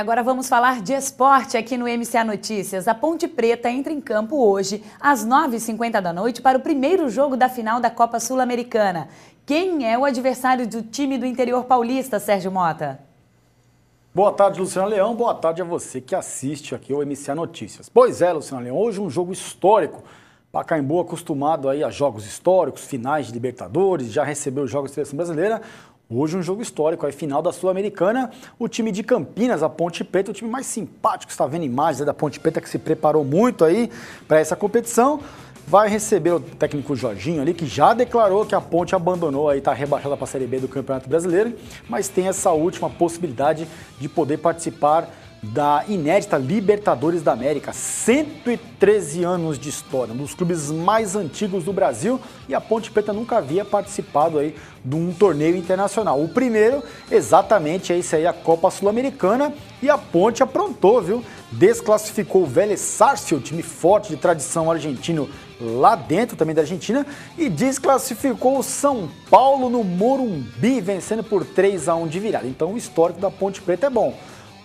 agora vamos falar de esporte aqui no MCA Notícias. A Ponte Preta entra em campo hoje, às 9h50 da noite, para o primeiro jogo da final da Copa Sul-Americana. Quem é o adversário do time do interior paulista, Sérgio Mota? Boa tarde, Luciano Leão. Boa tarde a você que assiste aqui ao MCA Notícias. Pois é, Luciano Leão, hoje um jogo histórico. Pacaembu acostumado aí a jogos históricos, finais de Libertadores, já recebeu os jogos de seleção brasileira. Hoje um jogo histórico, aí final da Sul-Americana, o time de Campinas, a Ponte Preta, o time mais simpático, está vendo imagens da Ponte Preta que se preparou muito aí para essa competição, vai receber o técnico Jorginho ali, que já declarou que a Ponte abandonou aí, está rebaixada para a Série B do Campeonato Brasileiro, mas tem essa última possibilidade de poder participar da inédita Libertadores da América. 113 anos de história, um dos clubes mais antigos do Brasil e a Ponte Preta nunca havia participado aí de um torneio internacional. O primeiro, exatamente, é esse aí, a Copa Sul-Americana e a Ponte aprontou, viu? Desclassificou o Vélez Sarsfield, time forte de tradição argentino lá dentro também da Argentina e desclassificou o São Paulo no Morumbi, vencendo por 3 a 1 de virada. Então o histórico da Ponte Preta é bom.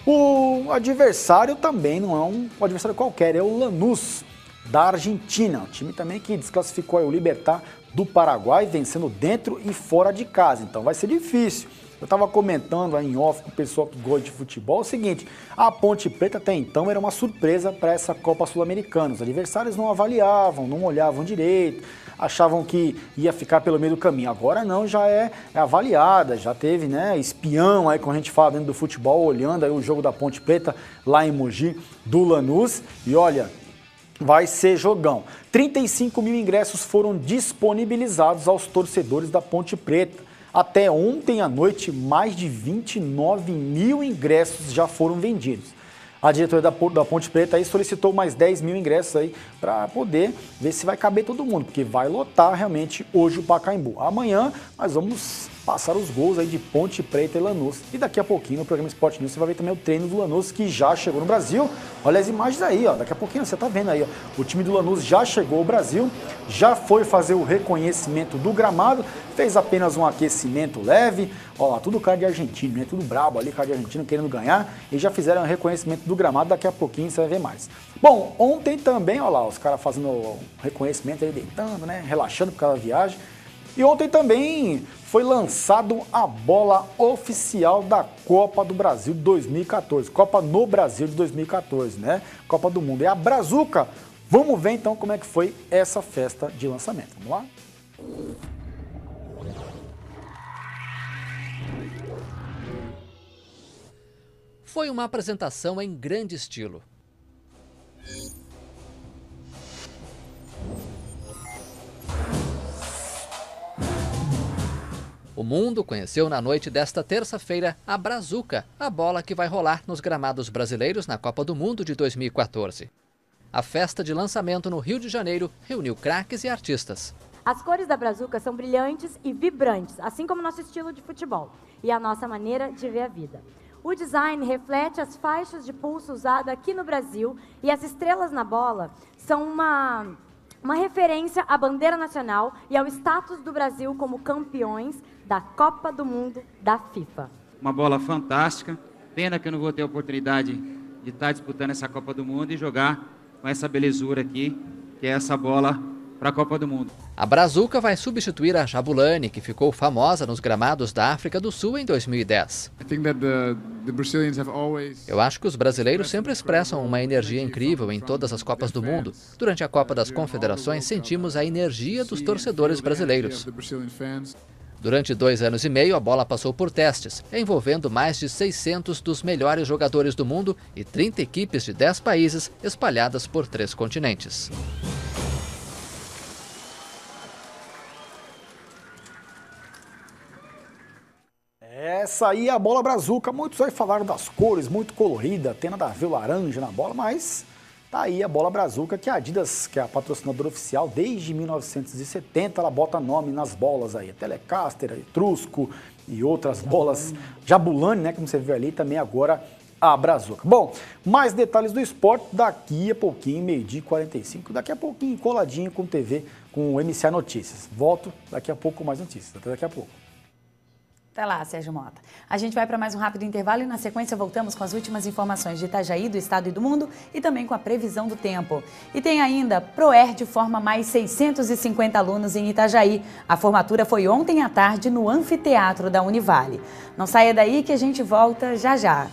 O adversário também não é um, adversário qualquer, é o Lanús da Argentina, um time também que desclassificou o Libertar do Paraguai, vencendo dentro e fora de casa. Então vai ser difícil. Eu estava comentando em off com o pessoal que gosta de futebol o seguinte: a Ponte Preta até então era uma surpresa para essa Copa Sul-Americana. Os adversários não avaliavam, não olhavam direito, achavam que ia ficar pelo meio do caminho. Agora não, já é, é avaliada, já teve né, espião aí, como a gente fala dentro do futebol, olhando aí o jogo da Ponte Preta lá em Mogi, do Lanús. E olha, vai ser jogão. 35 mil ingressos foram disponibilizados aos torcedores da Ponte Preta. Até ontem à noite, mais de 29 mil ingressos já foram vendidos. A diretoria da, da Ponte Preta aí solicitou mais 10 mil ingressos aí para poder ver se vai caber todo mundo, porque vai lotar realmente hoje o Pacaembu. Amanhã nós vamos passar os gols aí de Ponte Preta e Lanús. E daqui a pouquinho no programa Sport News você vai ver também o treino do Lanús que já chegou no Brasil. Olha as imagens aí, ó. Daqui a pouquinho você tá vendo aí, ó. O time do Lanús já chegou ao Brasil, já foi fazer o reconhecimento do gramado, fez apenas um aquecimento leve. Ó lá, tudo cara de argentino, né? Tudo brabo ali, cara de argentino querendo ganhar. E já fizeram o reconhecimento do gramado, daqui a pouquinho você vai ver mais. Bom, ontem também, ó lá, os caras fazendo o reconhecimento aí, deitando, né? Relaxando por causa da viagem. E ontem também foi lançado a bola oficial da Copa do Brasil 2014. Copa no Brasil de 2014, né? Copa do Mundo. É a Brazuca. Vamos ver então como é que foi essa festa de lançamento. Vamos lá? Foi uma apresentação em grande estilo. O mundo conheceu na noite desta terça-feira a Brazuca, a bola que vai rolar nos gramados brasileiros na Copa do Mundo de 2014. A festa de lançamento no Rio de Janeiro reuniu craques e artistas. As cores da Brazuca são brilhantes e vibrantes, assim como nosso estilo de futebol e a nossa maneira de ver a vida. O design reflete as faixas de pulso usadas aqui no Brasil e as estrelas na bola são uma, uma referência à bandeira nacional e ao status do Brasil como campeões da Copa do Mundo da FIFA. Uma bola fantástica. Pena que eu não vou ter a oportunidade de estar disputando essa Copa do Mundo e jogar com essa belezura aqui, que é essa bola para a Copa do Mundo. A Brazuca vai substituir a Jabulani, que ficou famosa nos gramados da África do Sul em 2010. Eu acho que os brasileiros sempre expressam uma energia incrível em todas as Copas do Mundo. Durante a Copa das Confederações, sentimos a energia dos torcedores brasileiros. Durante dois anos e meio, a bola passou por testes, envolvendo mais de 600 dos melhores jogadores do mundo e 30 equipes de 10 países espalhadas por três continentes. Essa aí é a bola brazuca. Muitos aí falaram das cores, muito colorida, tem nada a ver laranja na bola, mas Tá aí a bola brazuca que a Adidas, que é a patrocinadora oficial desde 1970, ela bota nome nas bolas aí, a Telecaster, a Etrusco e outras bolas, Jabulani, né, como você viu ali, também agora a Brazuca. Bom, mais detalhes do esporte daqui a pouquinho, meio-dia 45, daqui a pouquinho coladinho com TV, com o MCA Notícias. Volto daqui a pouco com mais notícias. Até daqui a pouco. Até lá, Sérgio Mota. A gente vai para mais um rápido intervalo e na sequência voltamos com as últimas informações de Itajaí, do estado e do mundo e também com a previsão do tempo. E tem ainda, Proerd forma mais 650 alunos em Itajaí. A formatura foi ontem à tarde no anfiteatro da Univale. Não saia daí que a gente volta já já.